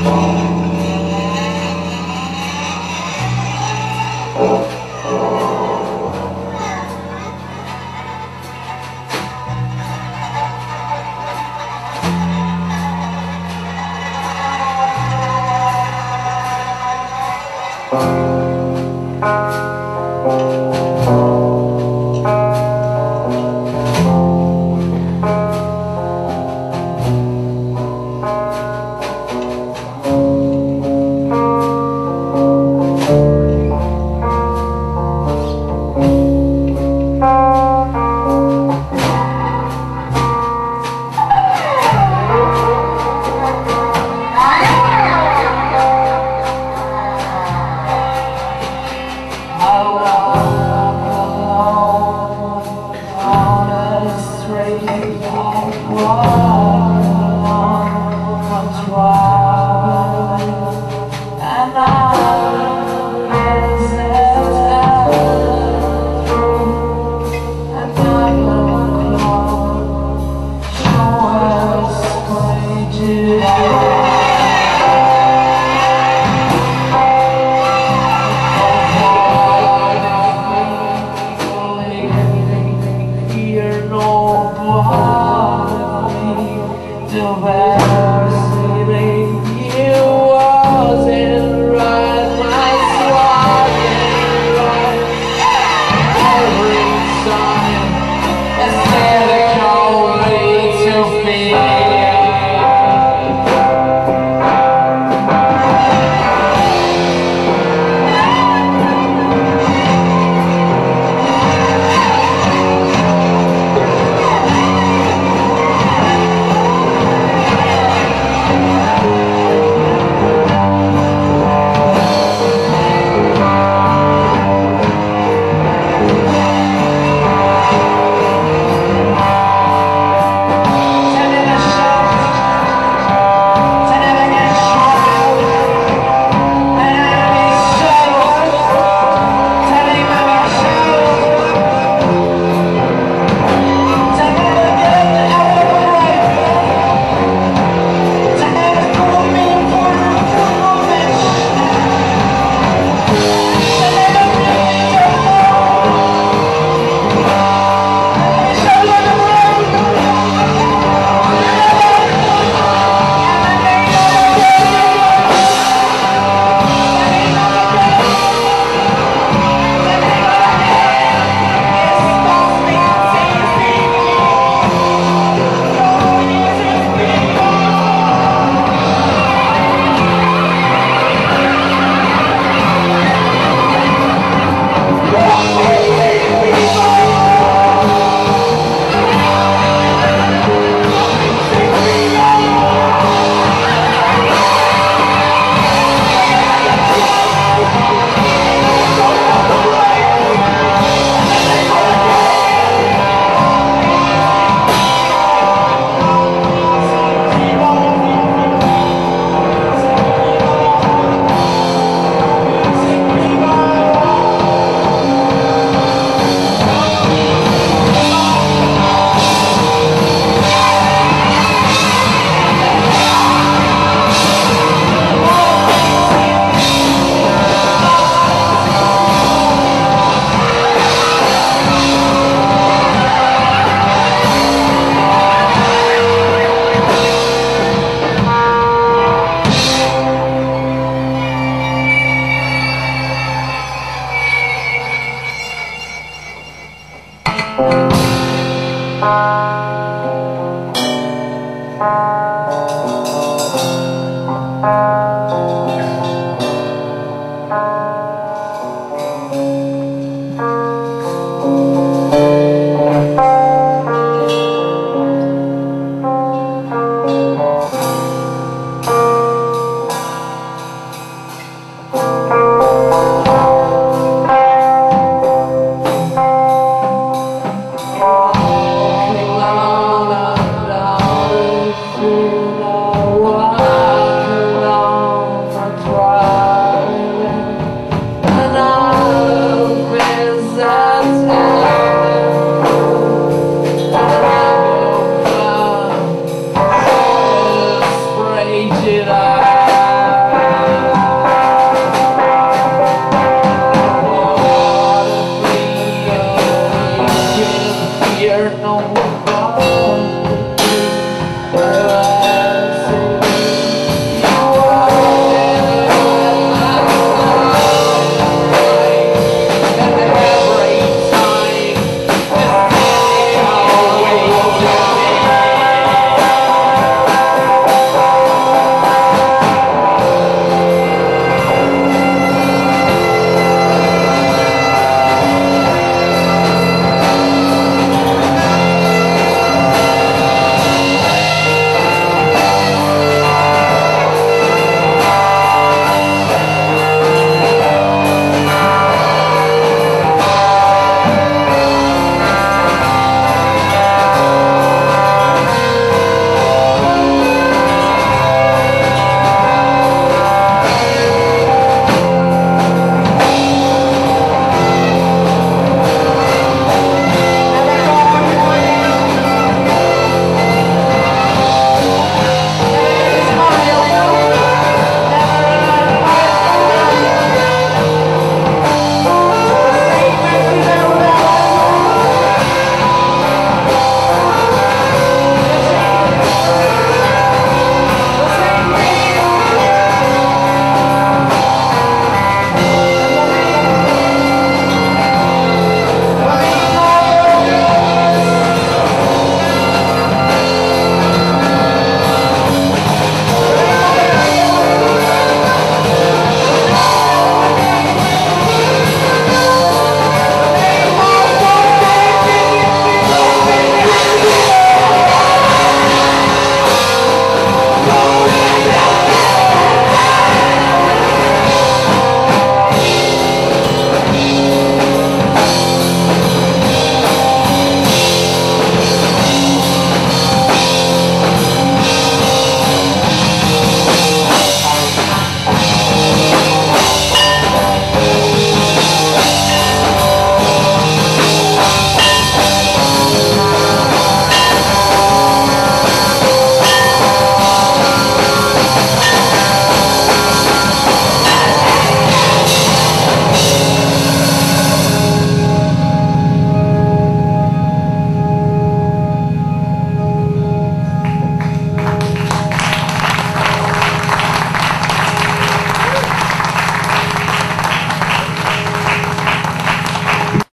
Thank Bye. Oh. home, home.